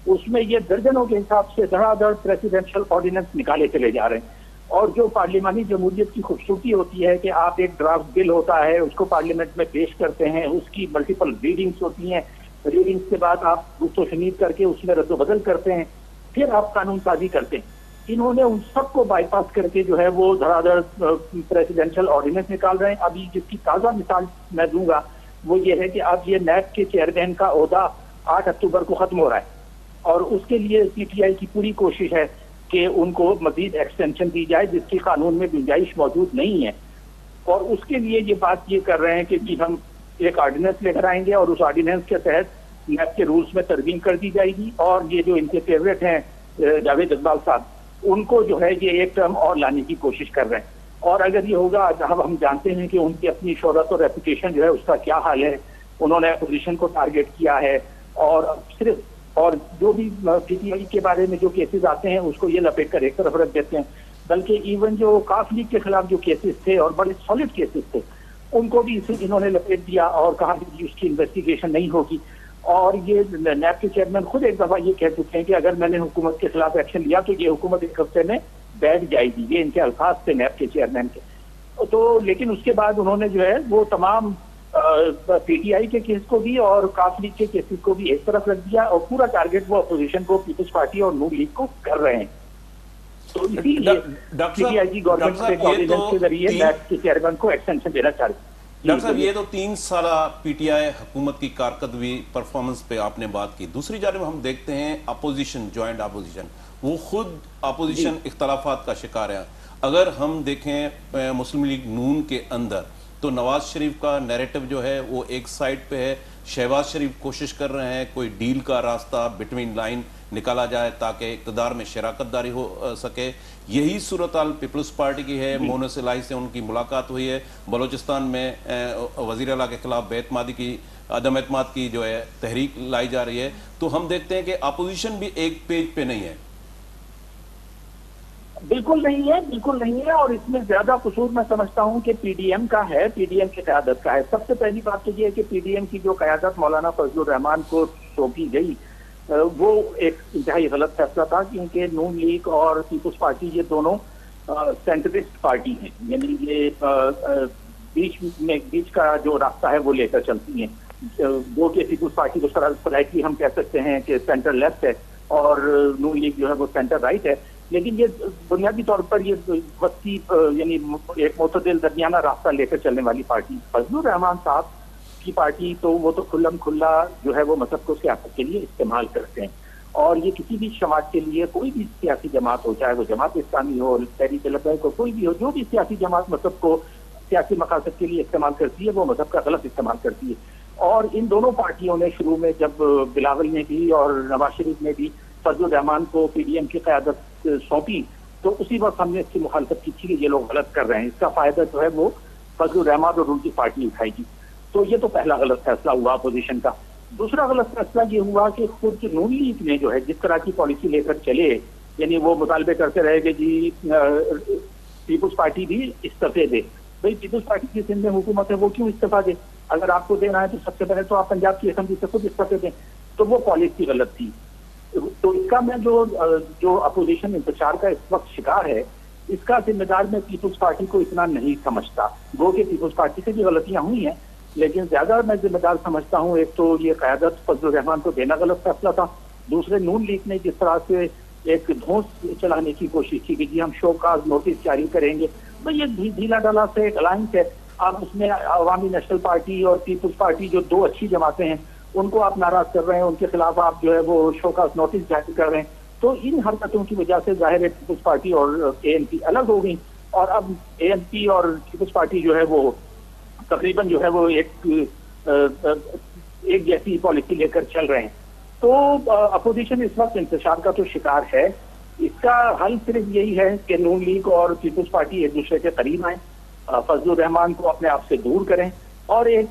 उसमें ये दर्जनों के हिसाब से धड़ाधड़ प्रेसिडेंशियल ऑर्डिनेंस निकाले चले जा रहे हैं। और जो पार्लिमानी जमहूरियत की खूबसूरती होती है कि आप एक ड्राफ्ट बिल होता है, उसको पार्लियामेंट में पेश करते हैं, उसकी मल्टीपल रीडिंग्स होती हैं रीडिंग्स के बाद आप गुफ्तो शनीद करके उसमें रद्दबदल करते हैं, फिर आप कानून साजी करते हैं। इन्होंने उन सबको बाईपास करके जो है वो धड़ाधड़ प्रेसिडेंशियल ऑर्डिनेंस निकाल रहे हैं। अभी जिसकी ताज़ा मिसाल मैं दूँगा, वो ये है कि अब ये नैब के चेयरमैन का अहदा आठ अक्टूबर को खत्म हो रहा है। और उसके लिए पीटीआई की पूरी कोशिश है कि उनको मजीद एक्सटेंशन दी जाए, जिसकी कानून में गुंजाइश मौजूद नहीं है। और उसके लिए ये बात ये कर रहे हैं कि जी हम एक ऑर्डिनेंस लेकर आएँगे और उस ऑर्डिनेंस के तहत नैब के रूल्स में तरमीम कर दी जाएगी। और ये जो इनके फेवरेट हैं जावेद इकबाल साहब उनको जो है ये एक टर्म और लाने की कोशिश कर रहे हैं। और अगर ये होगा अब हम जानते हैं कि उनकी अपनी शोहरत और रेपुटेशन जो है, उसका क्या हाल है, उन्होंने अपोजिशन को टारगेट किया है, और सिर्फ़, और जो भी पीटीआई के बारे में जो केसेस आते हैं, उसको ये लपेट कर एक तरफ़ रख देते हैं। बल्कि इवन जो काफ लीग के खिलाफ जो केसेस थे, और बड़े सॉलिड केसेस थे, उनको भी इसे, इन्होंने लपेट दिया और कहा कि उसकी इन्वेस्टिगेशन नहीं होगी। और ये नैब के चेयरमैन खुद एक दफ़ा ये कह चुके हैं कि अगर मैंने हुकूमत के खिलाफ एक्शन लिया तो ये हुकूमत एक हफ़्ते में बैठ जाएगी ये इनके अल्फाज थे नैब के चेयरमैन के। तो लेकिन उसके बाद उन्होंने जो है वो तमाम पीटीआई के केस को भी और काफ लीग के केसेस को भी एक तरफ़ रख दिया और पूरा टारगेट वो अपोजिशन को पीपल्स पार्टी और नू लीग को कर रहे हैं। तो इसीलिए की गवर्नमेंट के ज़रिए नैब के चेयरमैन को एक्सटेंशन देना चाह रही डॉक्टर साहब ये तो तीन साल पीटीआई हुकूमत की कारकर्दगी परफॉर्मेंस पे आपने बात की। दूसरी जानब हम देखते हैं अपोजिशन ज्वाइंट अपोजिशन वो खुद अपोजिशन इख्तलाफात का शिकार है। अगर हम देखें मुस्लिम लीग नून के अंदर तो नवाज़ शरीफ का नैरेटिव जो है वो एक साइड पे है। शहबाज शरीफ कोशिश कर रहे हैं कोई डील का रास्ता बिटवीन लाइन निकाला जाए ताकि इकतदार में शराकत दारी हो सके। यही सूरत हाल पीपल्स पार्टी की है। मोनो सिलाई से उनकी मुलाकात हुई है। बलोचिस्तान में वज़ीर अला के खिलाफ बेतमादी की अदम अतमाद की जो है तहरीक लाई जा रही है। तो हम देखते हैं कि अपोजिशन भी एक पेज पे नहीं है। बिल्कुल नहीं है बिल्कुल नहीं है। और इसमें ज़्यादा कसूर मैं समझता हूँ कि पीडीएम का है पीडीएम की क्यादत का है। सबसे पहली बात तो ये है कि पीडीएम की जो क्यादत मौलाना फजल रहमान को सौंपी गई वो एक इंतहाई गलत फैसला था क्योंकि नून लीग और पीपुल्स पार्टी ये दोनों सेंट्रिस्ट पार्टी हैं। यानी ये बीच में, बीच का जो रास्ता है वो लेकर चलती हैं। दो के पीपुल्स पार्टी को सलाइटली हम कह सकते हैं कि सेंटर लेफ़्ट है और नून लीग जो है वो सेंटर राइट है। लेकिन ये बुनियादी तौर पर ये वस्ती यानी एक मतदिल दरमियाना रास्ता लेकर चलने वाली पार्टी फजलुर रहमान साहब की पार्टी तो वो तो खुल्लम खुल्ला जो है वो मज़हब को सियासत के लिए इस्तेमाल करते हैं। और ये किसी भी समाज के लिए कोई भी सियासी जमात हो, चाहे वो जमात इस्लामी हो तहरीक लब्बैक हो कोई भी हो, जो भी सियासी जमात मज़हब को सियासी मकासद के लिए इस्तेमाल करती है, वो मज़हब का गलत इस्तेमाल करती है। और इन दोनों पार्टियों ने शुरू में जब बिलावल ने भी और नवाज़ शरीफ ने भी फजल रहमान को एम की क्यादत सौंपी तो उसी वक्त हमने इसकी मुखालफत की थी कि ये लोग गलत कर रहे हैं। इसका फ़ायदा जो है वो फजल रहमान और उनकी पार्टी उठाएगी। तो ये तो पहला गलत फैसला हुआ अपोजिशन का। दूसरा गलत फैसला ये हुआ कि खुद नून लीग ने जो है, जिस तरह की पॉलिसी लेकर चले, यानी वो मुतालबे करते रहे कि जी पीपुल्स पार्टी भी इस्तीफे दे। भाई पीपुल्स पार्टी की सिंध में हुकूमत है, वो क्यों इस्तीफा दे? अगर आपको देना है तो सबसे पहले तो आप पंजाब की असम्बली से खुद इस्तीफे दें। तो वो पॉलिसी गलत थी। तो इसका मैं जो जो अपोजिशन इंतज़ार का इस वक्त शिकार है, इसका जिम्मेदार मैं पीपुल्स पार्टी को इतना नहीं समझता। वो कि पीपुल्स पार्टी से भी गलतियाँ हुई हैं लेकिन ज़्यादा मैं जिम्मेदार समझता हूँ, एक तो ये क्यादत फजल रहमान को देना गलत फैसला था, दूसरे नून लीग ने जिस तरह से एक धोस चलाने की कोशिश की कि जी हम शो काज नोटिस जारी करेंगे भाई ये ढीला डाला से एक अलायंस है आप उसमें अवामी नेशनल पार्टी और पीपुल्स पार्टी जो दो अच्छी जमातें हैं, उनको आप नाराज़ कर रहे हैं, उनके खिलाफ आप जो है वो शो का नोटिस जारी कर रहे हैं तो इन हरकतों की वजह से ज़ाहिर है पीपुल्स पार्टी और ए अलग हो गई और अब ए और पीपुल्स पार्टी जो है वो तकरीबन जो है वो एक एक जैसी पॉलिसी लेकर चल रहे हैं। तो अपोजिशन इस वक्त इंतज़ार का तो शिकार है। इसका हल सिर्फ़ यही है कि नून लीग और पीपुल्स पार्टी एक दूसरे के करीब आए फजल रहमान को अपने आप से दूर करें और एक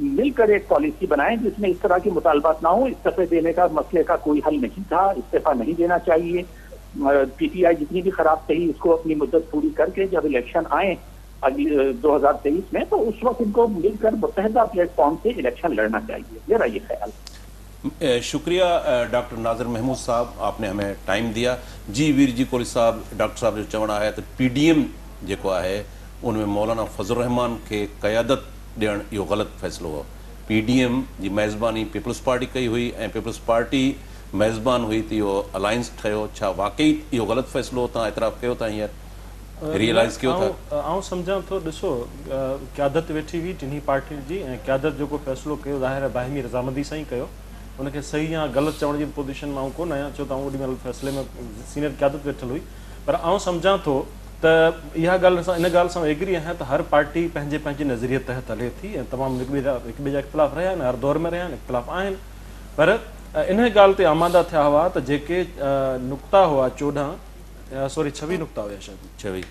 मिलकर एक पॉलिसी बनाएँ जिसमें इस तरह की मुतालबात ना हो। इस्तीफे देने का मसले का कोई हल नहीं था, इस्तीफा नहीं देना चाहिए। पीटीआई जितनी भी खराब सही उसको अपनी मुद्दत पूरी करके जब इलेक्शन आए दो हज़ार तेईस में तो उस वक्त इनको मिलकर मुतहदा प्लेटफॉर्म से इलेक्शन लड़ना चाहिए। मेरा ये ख्याल। शुक्रिया डॉक्टर नाज़िर महमूद साहब, आपने हमें टाइम दिया। जी, वीर जी कोहली साहब, डॉक्टर साहब जो चवणु आहे त पी डी एम जेको आहे, उनमें मौलाना फज़ल रहमान खे क़यादत ॾियणु इहो ग़लति फ़ैसिलो हो। पी डी एम जी मेज़बानी पीपल्स पार्टी कई हुई ऐं पीपल्स पार्टी मेज़बान हुई, त इहो अलायंस वाकई इहो ग़लति फ़ैसिलो तव्हां एतिराफ़ ريلائز ڪيو ٿا؟ آئون- آئون سمجهان ٿو ڏسو قيادت ويٺي هئي ٽنهي پارٽين جي ۽ قيادت جيڪو فيصلو ڪيو ظاهر آهي باهمي رضامندي سان ئي ڪيو ان کي صحيح يا غلط چوڻ جي پوزيشن ۾ ڪونه آهيان ڇو ته آئون اوڏي مهل فيصلي ۾ سينيئر قيادت ويٺل هئي. پر آئون سمجهان ٿو ته اها ڳالهه سان ان ڳالهه سان ايگري آهيان ته هر پارٽي پنهنجي پنهنجي نظريي تحت هلي ٿي ۽ تمام هڪ ٻئي جا هڪ ٻئي جا اختلاف رهيا آهن هر دور ۾ رهيا آهن اختلاف آهن. پر ان ڳالهه تي آمادا ٿيا هئا ته جيڪي نقطا هئا چوڏهن سوري ڇويهه نقطا هئا شايد.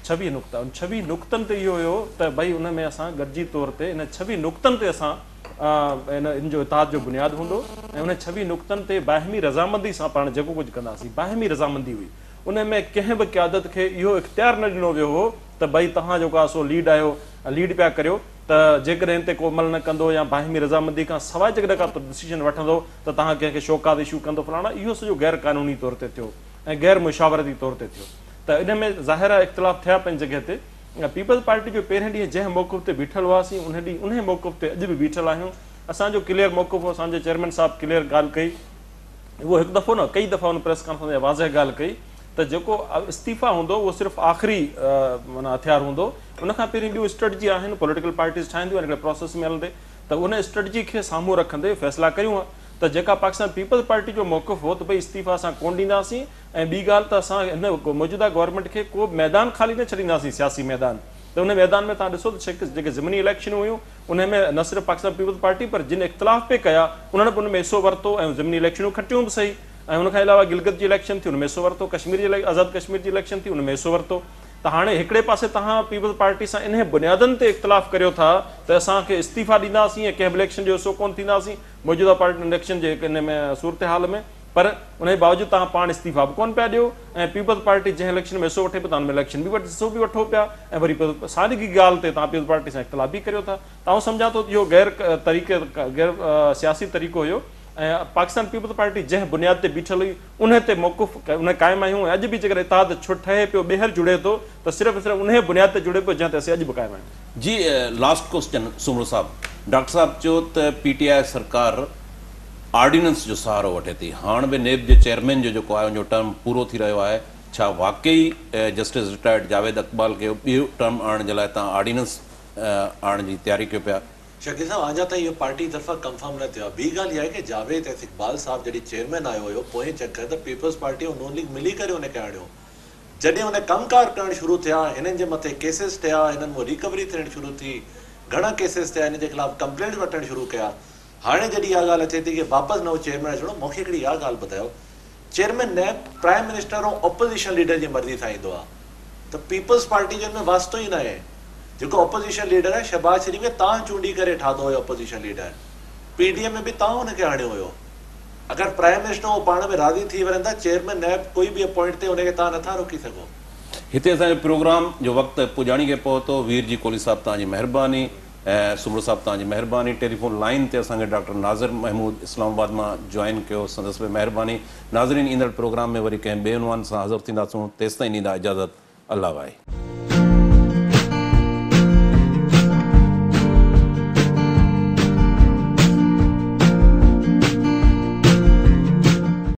ڇوي. نقطا. ان ڇويهه نقتن تي اهو هيو ته ڀئي ان ۾ اسان گڏجي طور تي ان ڇويهه نقتن تي اسان ان ان جو اتاد جو بنياد هوندو ۽ ان ڇويهه نقتن تي باهمي رضامندي سان پاڻ جيڪو ڪجهه ڪنداسين. باهمي رضامندي هئي. ان ۾ ڪنهن به قيادت کي اهو اختيار نه ڏنو ويو هو ته ڀئي توهان جيڪو آهي سو ليڊ آهيو ليڊ پيا ڪريو ته جيڪڏهن هن تي ڪو عمل نه ڪندو يا باهمي رضامندي کان سواءِ جيڪڏهن ڪا ڊسيزن وٺندو ته توهان ڪنهن کي شوڪات اشو ڪندو فلاڻا اهو سڄو غير قانوني طور تي ٿيو ۽ غير مشاورتي طور تي ٿيو. ته ان ۾ ظاهر اختلاف ٿيا پنهنجي جڳهه تي. پيپلس پارٽي جو پهرين ڏينهن جنهن موقف تي بيٺل هئاسين ان ڏينهن ان موقف تي اڄ به بيٺل آهيون. اسان جو ڪليئر موقف هو اسان جي چيئرمين صاحب ڪليئر ڳالهه ڪئي. اهو هڪ دفعو نه ڪئي دفعا هن پريس ڪانفرنس ۾ واضح ڳالهه ڪئي. ته جيڪو استعيفا هوندو اهو صرف آخري معنيٰ هٿيار هوندو. ان کان پهرين ٻيون سٽريٽجي آهن پوليٽيڪل پارٽيز ٺاهينديون آهن هڪڙي پروسيس ۾ هلندي. ته ان سٽريٽجي کي سامهون رکندي فيصلا ڪيون ته جيڪا پاڪستان پيپلس پارٽي جو موقف هو ته ڀئي استعيفا اسان ڪونه ڏينداسين. ۽ ٻي ڳالهه ته اسان هن موجوده گورنمينٽ کي ڪو ميدان خالي نه ڇڏينداسين سياسي ميدان. ته ان ميدان ۾ توهان ڏسو ته جيڪي زميني اليڪشنون هيون ان ۾ نه صرف پاڪستان پيپلس پارٽي پر جن اختلاف پي ڪيا انهن به ان ۾ حصو ورتو ۽ زميني اليڪشنون کٽيون به صحيح. ۽ ان کان علاوه گلگت جي اليڪشن ٿي ان حصو ورتو ڪشمير جي آزاد ڪشمير جي اليڪشن ٿي ان ۾ حصو ورتو ته هاڻي هڪڙي پاسي توهان پيپلس پارٽي سان ان بنيادن تي اختلاف ڪريو ٿا ته اسان کي استعيفا ڏينداسين ۽ ڪنهن به اليڪشن جو حصو ڪونه ٿينداسين موجوده پارٽي اليڪشن جي ان ۾ سورت حال ۾. پر ان جي باوجود توهان پاڻ استعيفا به ڪونه پيا ڏيو ۽ پيپلس پارٽي جنهن اليڪشن ۾ حصو وٺي پيو توهان اليڪشن به وٺي حصو به وٺو پيا ۽ وري ساڳي ڳالهه تي توهان پيپلس پارٽي سان اختلاف به ڪريو ٿا. ته آئون سمجهان ٿو اهو غير طريقي غير سياسي طريقو هيو ۽ پاڪستان پيپلس پارٽي جنهن بنياد تي بيٺل هئي ان تي موقف ڪ- ان قائم آهيون ۽ اڄ به جيڪر اتاد ڇو ٺهي پيو ٻيهر جڙي ٿو ته صرف صرف ان بنياد تي جڙي پيو جنهن تي جي لاسٽ ڪوئسچن سمرو صاحب. ڊاڪٽر صاحب چيو ته پيٽيئائي سرڪار آرڊيننس جو سهارو وٺي ٿي. هاڻي به نيب جي چيئرمين جو جيڪو آهي ان جو ٽرم پورو ٿي رهيو آهي. ڇا واقعي جسٽس رٽايرڊ جاويد اڪبال کي ٻيو ٽرم آڻڻ جي لاءِ توهان آرڊيننس آڻڻ جي تياري ڪيو پيا شڪيل صاحب اڃا تائين اهو پارٽي طرفان ڪنفرم نه ٿيو. آهي ٻي ڳالهه اها آهي ڪه جاويد اقبال صاحب جڏهن چيئرمين آيو هيو پوئين چڪر ته پيپلس پارٽي ۽ نون ليگ ملي ڪري هن کي آڻيو. جڏهن هن ڪم ڪار ڪرڻ شروع ٿيا هنن جي مٿي ڪيسز ٿيا هنن مان رڪوري ٿيڻ شروع ٿي گهڻا ڪيسز ٿيا هن جي خلاف ڪمپلينٽ وٺڻ شروع ڪيا. هاڻي جڏهن اها ڳالهه اچي ٿي ڪه واپس نئون چيئرمين اچڻو مون کي هڪڙي اها ڳالهه ٻڌايو. چيئرمين نه پرائيم منسٽر ۽ آپوزشن ليڊر جي مرضي سان ايندو آهي. ته پيپلس پارٽي جو هن ۾ واستو ئي نه آهي جيڪو آپوزشن ليڊر آهي شهباج شريف کي توهان چونڊي ڪري ٺاتو هيو آپوزشن ليڊر پيڊيئيم ۾ به توهان هن کي آڻيو هيو. اگر پرائيم منسٽر اهو پاڻ ۾ راضي ٿي وڃن ٿا چيئرمين نيب ڪوئي به اپائنٽ تي هن کي توهان نٿا روڪي سگهو. هتي اسان جو پروگرام جو وقت پڄاڻي کي پهتو وير جي ڪوهلي صاحب توهان جي مهرباني ۽ سمرو صاحب توهان جي مهرباني. ٽيليفون لائن تي اسان کي ڊاڪٽر ناظر مهمود اسلاماباد مان جوائن ڪيو سندس ۾ مهرباني. ناظرين ايندڙ پروگرام ۾ وري ڪنهن عنوان سان حاضر ٿينداسون تيستائين ڏيندا اجازت. الله واهي